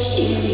心。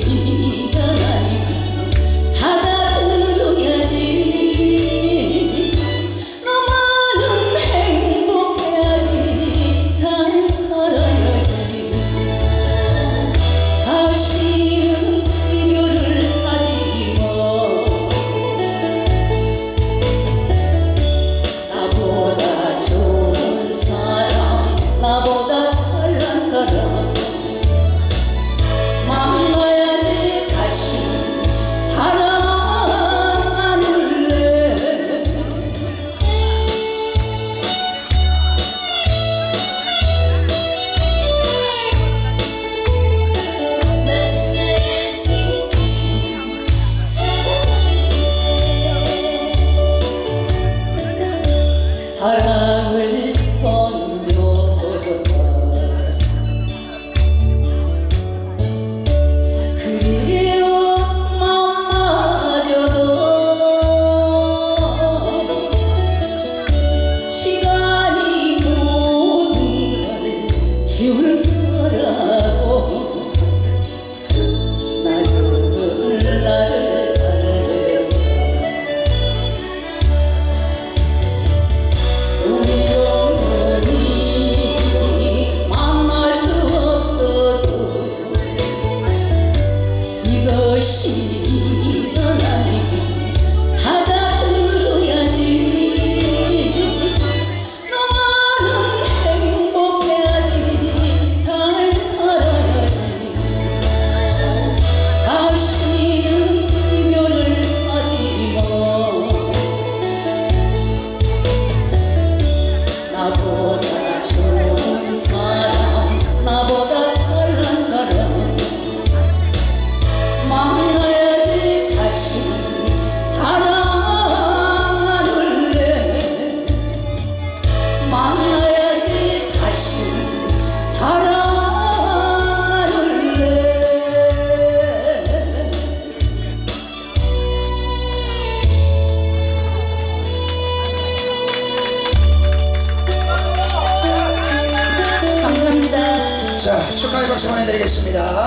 She 축하의 박수 보내드리겠습니다.